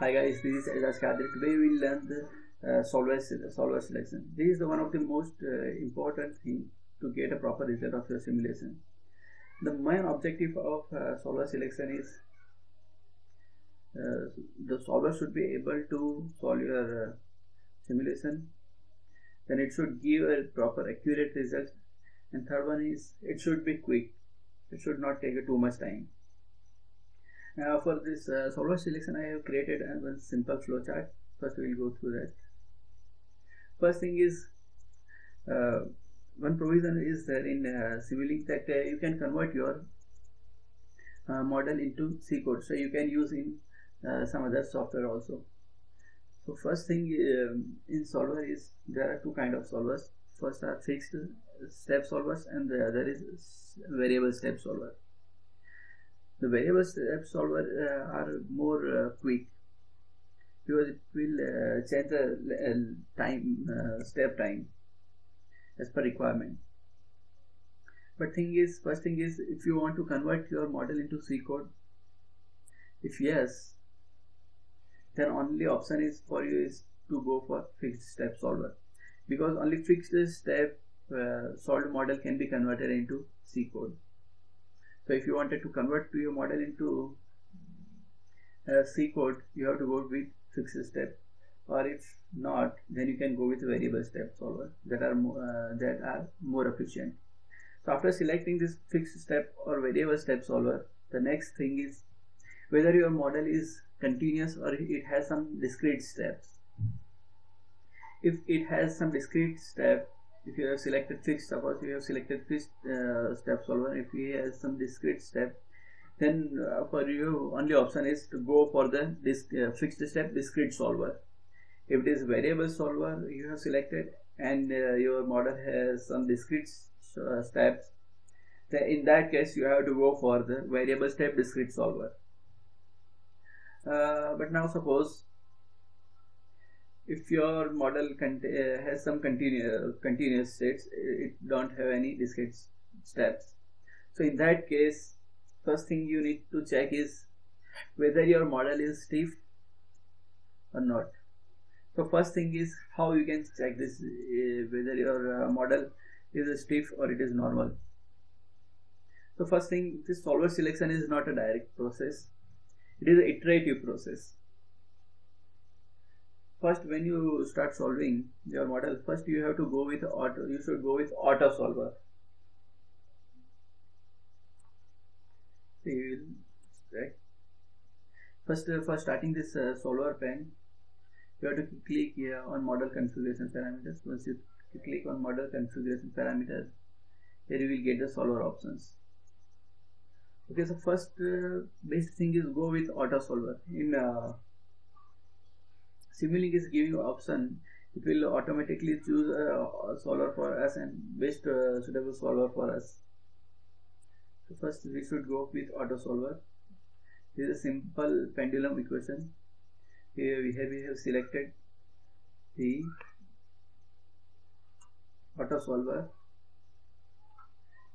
Hi guys, this is Ajaz Kadir. Today we will learn the uh, solver, solver selection. This is the one of the most uh, important thing to get a proper result of your simulation. The main objective of uh, solver selection is uh, the solver should be able to solve your uh, simulation. Then it should give a proper accurate result. And third one is it should be quick. It should not take too much time. Now for this uh, solver selection I have created a one simple flowchart. First we will go through that. First thing is uh, one provision is there in uh, Simulink that uh, you can convert your uh, model into C code. So you can use in uh, some other software also. So first thing um, in solver is there are two kind of solvers. First are fixed step solvers and the other is variable step solver. The variable step solver uh, are more uh, quick because it will uh, change the time step time as per requirement. But thing is, first thing is, if you want to convert your model into C code, if yes, then only option is for you is to go for fixed step solver because only fixed step uh, solved model can be converted into C code. So if you wanted to convert to your model into uh, C code, you have to go with fixed step, or if not, then you can go with variable step solver that are more, uh, that are more efficient. So after selecting this fixed step or variable step solver, the next thing is whether your model is continuous or it has some discrete steps. If it has some discrete step, if you have selected fixed suppose you have selected fixed uh, step solver if you have some discrete step then uh, for you only option is to go for the disc, uh, fixed step discrete solver. If it is variable solver you have selected and uh, your model has some discrete uh, steps then in that case you have to go for the variable step discrete solver. Uh, but now suppose if your model uh, has some continuous continuous states it don't have any discrete steps. So in that case first thing you need to check is whether your model is stiff or not. So first thing is how you can check this uh, whether your uh, model is stiff or it is normal. So first thing this solver selection is not a direct process. It is an iterative process first when you start solving your model first you have to go with auto you should go with auto solver. So you will right? First uh, for starting this uh, solver pane you have to click here on model configuration parameters. Once you click on model configuration parameters here you will get the solver options. Okay so first uh, basic thing is go with auto solver in uh, Simulink is giving option. It will automatically choose a, solver for us and best uh, suitable solver for us. So first we should go with auto solver. This is a simple pendulum equation. Here we have, we have selected the auto solver.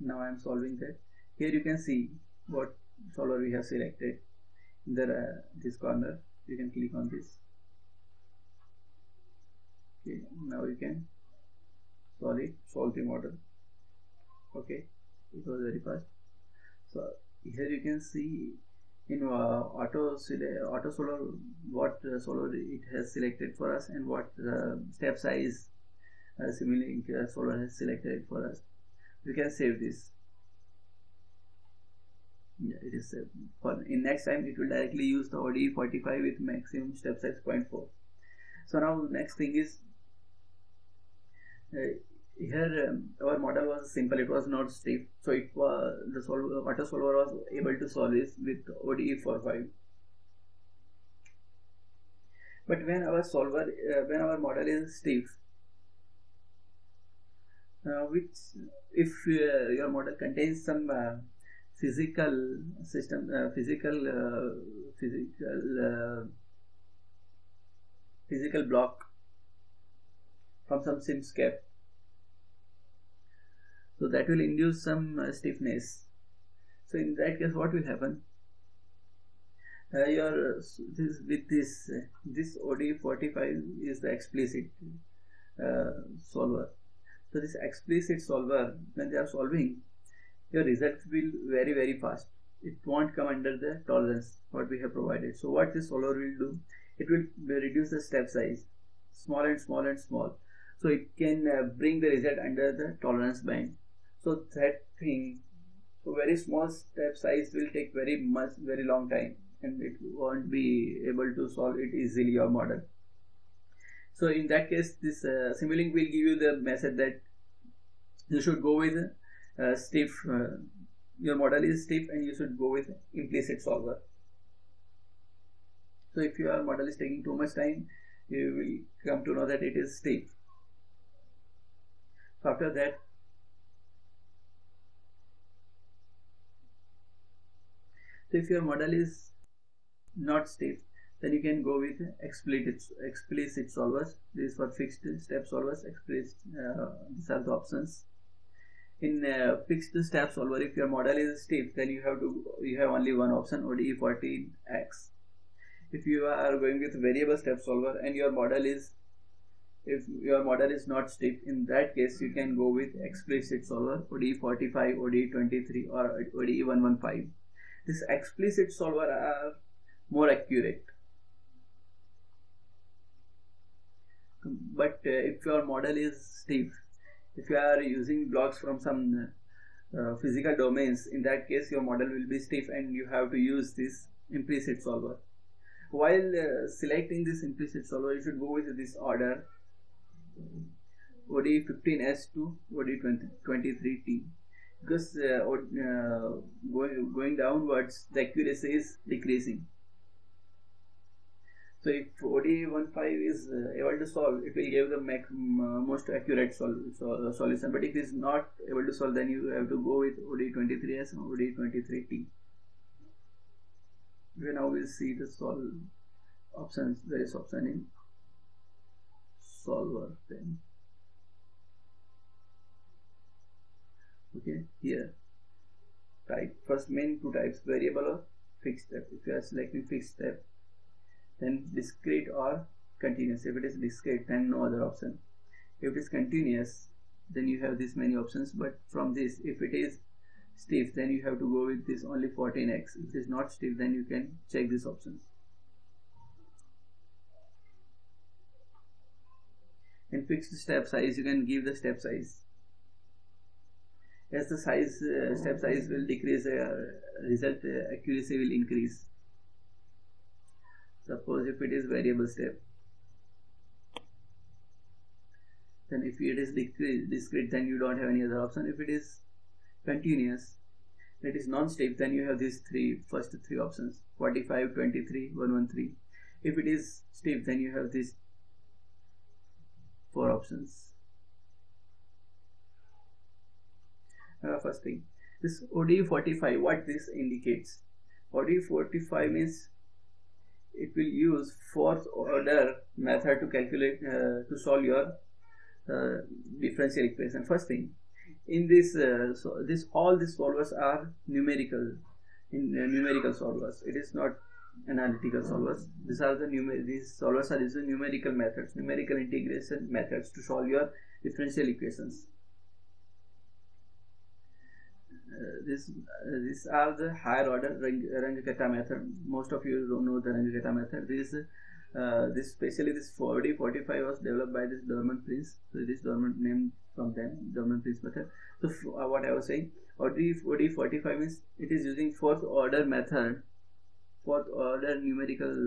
Now I am solving that. Here you can see what solver we have selected in the uh, this corner. You can click on this okay now you can it solve the model. Okay it was very fast. So here you can see in uh, auto auto solver what uh, solver it has selected for us and what uh, step size uh, Simulink uh, solver has selected for us. You can save this. Yeah it is saved. For in next time it will directly use the ODE 45 with maximum step size 0.4 so now next thing is here um, our model was simple. It was not stiff. So it was the solver, auto solver was able to solve this with ODE 45 but when our solver uh, when our model is stiff uh, which if uh, your model contains some uh, physical system uh, physical physical physical block from some simscape so that will induce some uh, stiffness so in that case what will happen uh, your this with this uh, this ODE45 is the explicit uh, solver. So this explicit solver, when they are solving, your results will very very fast. It won't come under the tolerance what we have provided. So what this solver will do, it will reduce the step size, small and small and small. So it can uh, bring the result under the tolerance band. So that thing, so very small step size will take very much very long time and it won't be able to solve it easily your model. So in that case this uh, simulink will give you the message that you should go with uh, stiff uh, your model is stiff and you should go with implicit solver. So if your model is taking too much time you will come to know that it is stiff after that. So if your model is not stiff then you can go with explicit explicit solvers. This is for fixed step solvers explicit uh, these are the options. In uh, fixed step solver if your model is stiff then you have to you have only one option ODE 14x if you are going with variable step solver and your model is if your model is not stiff in that case you can go with explicit solver ODE 45 ODE 23 or ODE 115 this explicit solver are more accurate. But uh, if your model is stiff if you are using blocks from some uh, physical domains in that case your model will be stiff and you have to use this implicit solver. While uh, selecting this implicit solver you should go with this order ODE 15S2, ODE 23T because uh, uh, going, going downwards the accuracy is decreasing so if ODE15 is uh, able to solve, it will give the most accurate sol sol solution. But if it is not able to solve, then you have to go with ODE23S and ODE23T. We now we'll see the solve options. There is option in solver then. Okay, here. Type first main two types variable or fixed step. If you are selecting fixed step, then discrete or continuous. If it is discrete then no other option. If it is continuous then you have this many options but from this if it is stiff then you have to go with this only 14x if it is not stiff then you can check these options in fixed step size. You can give the step size. As the size uh, step size will decrease uh, result uh, accuracy will increase. Suppose if it is variable step then if it is discrete then you don't have any other option. If it is continuous it is non-step then you have these three first three options 45 23 113 if it is step then you have these four options. Uh, first thing this ODE 45 what this indicates? ODE 45 means it will use fourth order method to calculate uh, to solve your uh, differential equation. First thing in this uh, so this all these solvers are numerical in uh, numerical solvers. It is not analytical solvers these are the numer these solvers are using numerical methods numerical integration methods to solve your differential equations uh, this uh, these are the higher order Runge-Kutta method. Most of you don't know the Runge-Kutta method. This uh, this especially this 40 45 was developed by this Dormand Prince. So this Dormand named from them Dormand Prince method. So uh, what I was saying, OD 40 45 means it is using fourth order method, fourth order numerical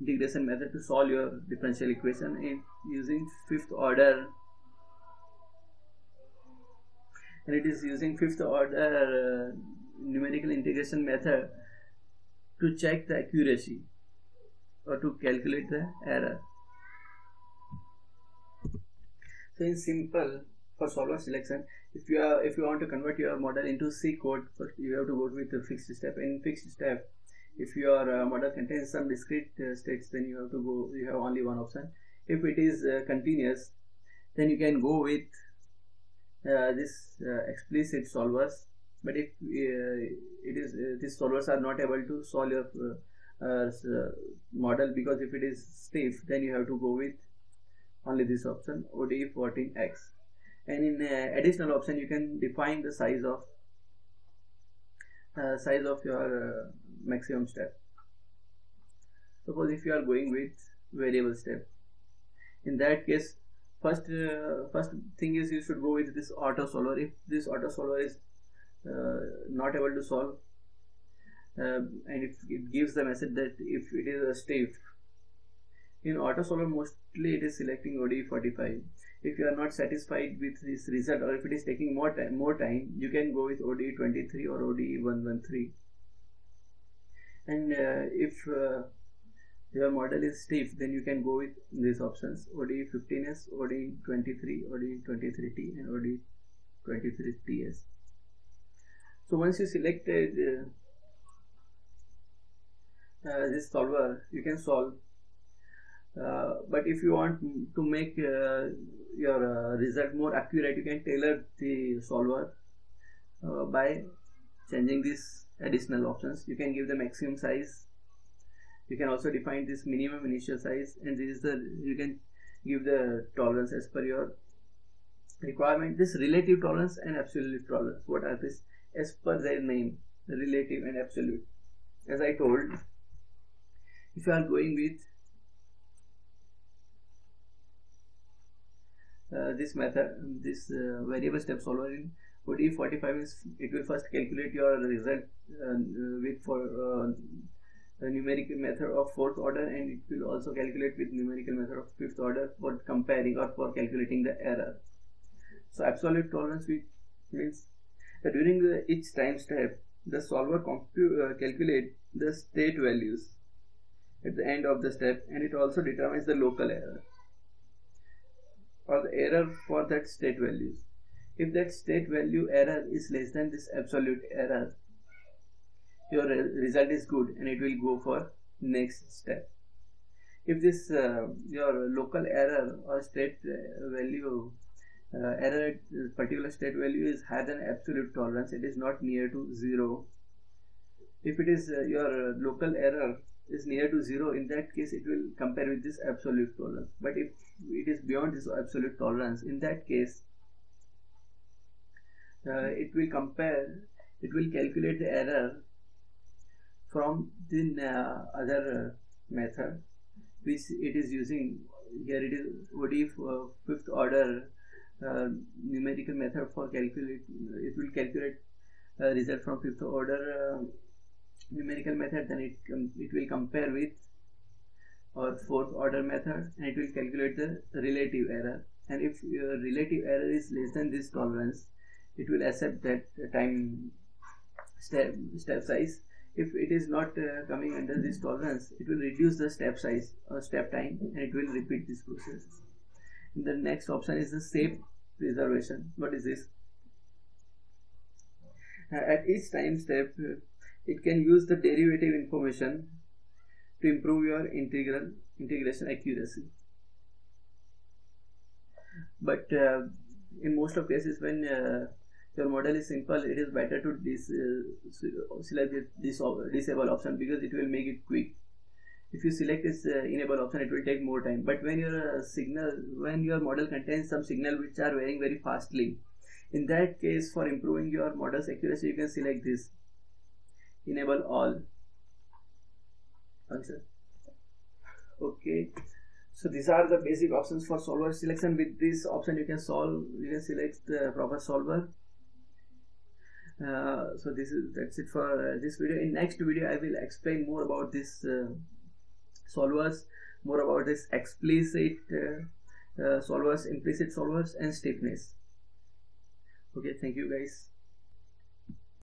integration method to solve your differential equation in using fifth order and it is using fifth order uh, numerical integration method to check the accuracy or to calculate the error. So in simple for solver selection, if you are if you want to convert your model into C code, you have to go with the fixed step. In fixed step, if your uh, model contains some discrete uh, states, then you have to go. You have only one option. If it is uh, continuous, then you can go with this explicit solvers but if it is these solvers are not able to solve your uh, model because if it is stiff then you have to go with only this option ODE 14x and in uh, additional option you can define the size of uh, size of your uh, maximum step. Suppose if you are going with variable step. In that case first uh, first thing is you should go with this auto solver. If this auto solver is uh, not able to solve uh, and if it gives the message that if it is a stiff. In auto solver mostly it is selecting ODE 45 if you are not satisfied with this result or if it is taking more time more time you can go with ODE 23 or ODE 113 and uh, if uh, your model is stiff then you can go with these options ODE 15s ODE 23 ODE 23t and ODE 23ts so once you selected uh, uh, this solver you can solve but if you want to make uh, your uh, result more accurate you can tailor the solver uh, by changing these additional options. You can give the maximum size. You can also define this minimum initial size and this is the you can give the tolerance as per your requirement. This relative tolerance and absolute tolerance what are this as per their name relative and absolute. As i told if you are going with uh, this method this uh, variable step solver in ODE 45 is it will first calculate your result uh, with for uh, numerical method of fourth order and it will also calculate with numerical method of fifth order for comparing or for calculating the error. So absolute tolerance means that during the each time step the solver uh, calculate the state values at the end of the step and it also determines the local error or the error for that state value. If that state value error is less than this absolute error your result is good and it will go for next step. If this uh, your local error or state uh, value uh, error at particular state value is higher than absolute tolerance it is not near to zero. If it is uh, your local error is near to zero in that case it will compare with this absolute tolerance. But if it is beyond this absolute tolerance. In that case uh, it will compare it will calculate the error from the uh, other uh, method which it is using. Here it is ODE uh, fifth order uh, numerical method for calculate it will calculate uh, result from fifth order numerical method then it um, it will compare with or fourth order method and it will calculate the relative error. And if your relative error is less than this tolerance it will accept that time step step size. If it is not uh, coming under this tolerance it will reduce the step size or step time and it will repeat this process. The next option is the shape preservation. What is this? Uh, at each time step uh, it can use the derivative information to improve your integral integration accuracy. But uh, in most of cases when uh, your model is simple it is better to dis, uh, select this disable option because it will make it quick. If you select this uh, enable option it will take more time. But when your uh, signal when your model contains some signal which are varying very fastly in that case for improving your model's accuracy you can select this. Enable all okay. So these are the basic options for solver selection. With this option you can solve you can select the proper solver. Uh, so this is that's it for uh, this video. In next video i will explain more about this uh, solvers more about this explicit uh, uh, solvers implicit solvers and stiffness. Okay thank you guys